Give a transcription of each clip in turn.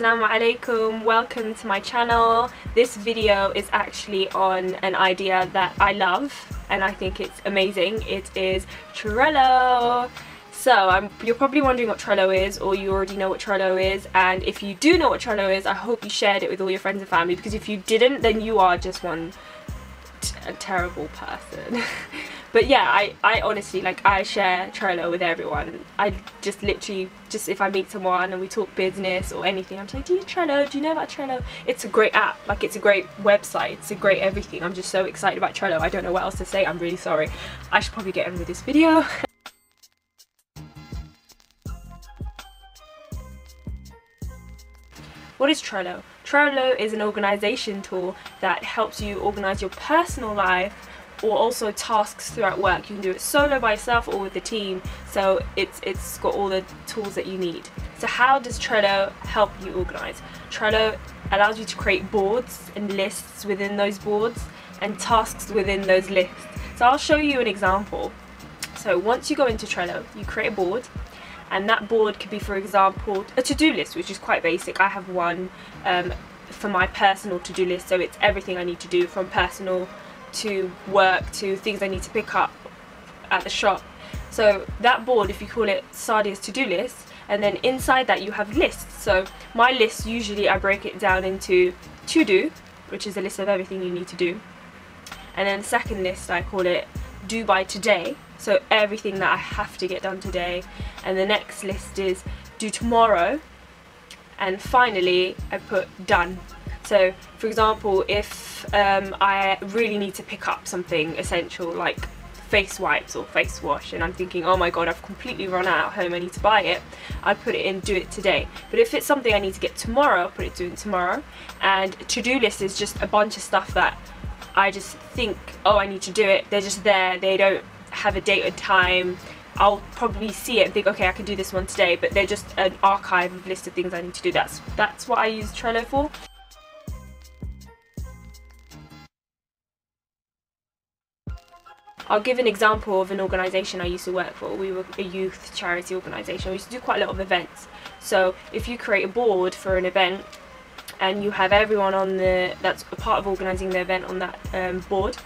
Assalamu alaikum, welcome to my channel. This video is actually on an idea that I love and I think it's amazing. It is Trello. So I'm, you're probably wondering what Trello is or you already know what Trello is and if you do know what Trello is I hope you shared it with all your friends and family because if you didn't then you are just one a terrible person. but yeah, I, I honestly, like, I share Trello with everyone. I just literally, just if I meet someone and we talk business or anything, I'm just like, do you Trello? Do you know about Trello? It's a great app. Like, it's a great website. It's a great everything. I'm just so excited about Trello. I don't know what else to say. I'm really sorry. I should probably get on with this video. What is Trello? Trello is an organization tool that helps you organize your personal life or also tasks throughout work. You can do it solo by yourself or with the team. So it's it's got all the tools that you need. So how does Trello help you organize? Trello allows you to create boards and lists within those boards and tasks within those lists. So I'll show you an example. So once you go into Trello, you create a board and that board could be for example a to-do list which is quite basic. I have one um, for my personal to-do list so it's everything I need to do from personal to work to things I need to pick up at the shop. So that board, if you call it Sadiya's to-do list, and then inside that you have lists. So my list, usually I break it down into to-do, which is a list of everything you need to do. And then the second list, I call it do by today. So everything that I have to get done today. And the next list is do tomorrow. And finally, I put done so for example, if um, I really need to pick up something essential like face wipes or face wash and I'm thinking oh my god I've completely run out at home I need to buy it I put it in do it today. But if it's something I need to get tomorrow I'll put it doing tomorrow. And to-do list is just a bunch of stuff that I just think oh I need to do it. They're just there they don't have a date and time. I'll probably see it and think okay I can do this one today but they're just an archive of list of things I need to do. That's that's what I use Trello for I'll give an example of an organisation I used to work for. We were a youth charity organisation. We used to do quite a lot of events. So if you create a board for an event and you have everyone on the that's a part of organising the event on that um, board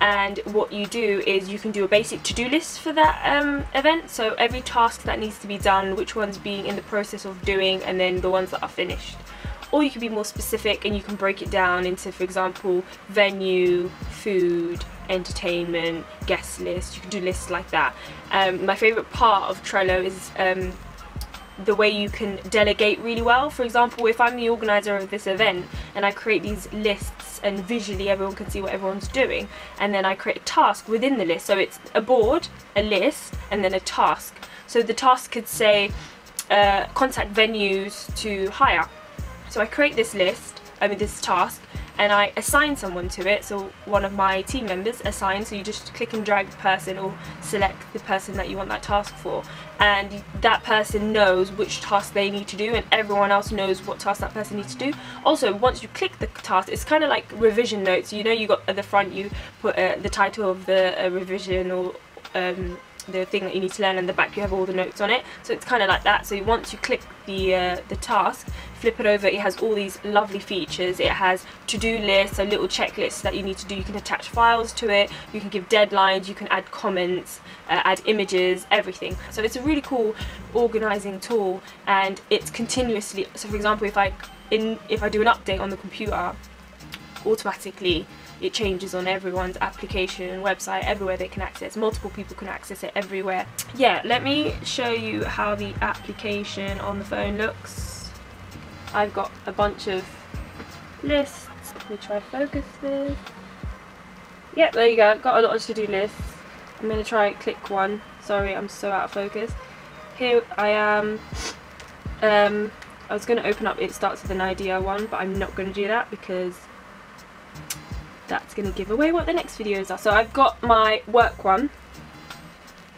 and what you do is you can do a basic to-do list for that um, event so every task that needs to be done which ones being in the process of doing and then the ones that are finished or you can be more specific and you can break it down into for example venue food entertainment guest list you can do lists like that. Um, my favorite part of Trello is um, the way you can delegate really well. For example if I'm the organizer of this event and I create these lists and visually everyone can see what everyone's doing and then I create a task within the list. So it's a board a list and then a task. So the task could say uh, contact venues to hire. So I create this list, I mean this task, and I assign someone to it, so one of my team members assigns, so you just click and drag the person or select the person that you want that task for, and that person knows which task they need to do, and everyone else knows what task that person needs to do. Also, once you click the task, it's kind of like revision notes, you know you got at the front you put uh, the title of the uh, revision or um, the thing that you need to learn and the back you have all the notes on it. So it's kind of like that. So once you click the uh, the task flip it over it has all these lovely features. It has to-do lists so little checklists that you need to do. You can attach files to it. You can give deadlines. You can add comments uh, add images everything. So it's a really cool organizing tool and it's continuously so for example if I in if I do an update on the computer automatically it changes on everyone's application website everywhere they can access. Multiple people can access it everywhere. Yeah let me show you how the application on the phone looks. I've got a bunch of lists let me try focus this yep there you go. Got a lot of to-do lists. I'm gonna try and click one. Sorry I'm so out of focus. Here I am. Um, I was going to open up it starts with an idea one but I'm not going to do that because that's going to give away what the next videos are. So I've got my work one.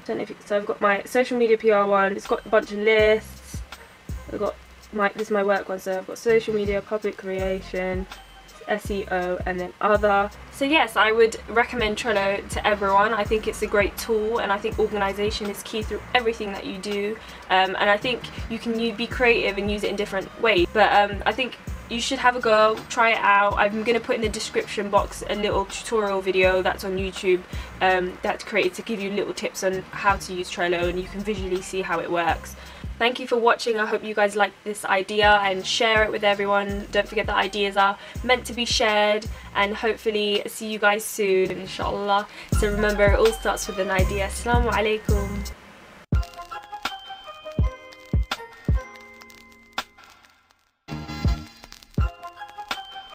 Don't know if you, so I've got my social media PR one. It's got a bunch of lists. I've got my this is my work one. So I've got social media, public creation, SEO and then other. So yes, I would recommend Trello to everyone. I think it's a great tool and I think organization is key through everything that you do. Um, and I think you can you be creative and use it in different ways. But um, I think you should have a go, try it out. I'm going to put in the description box a little tutorial video that's on YouTube um, that's created to give you little tips on how to use Trello and you can visually see how it works. Thank you for watching. I hope you guys like this idea and share it with everyone. Don't forget that ideas are meant to be shared and hopefully see you guys soon inshallah. So remember it all starts with an idea. Assalamu alaikum.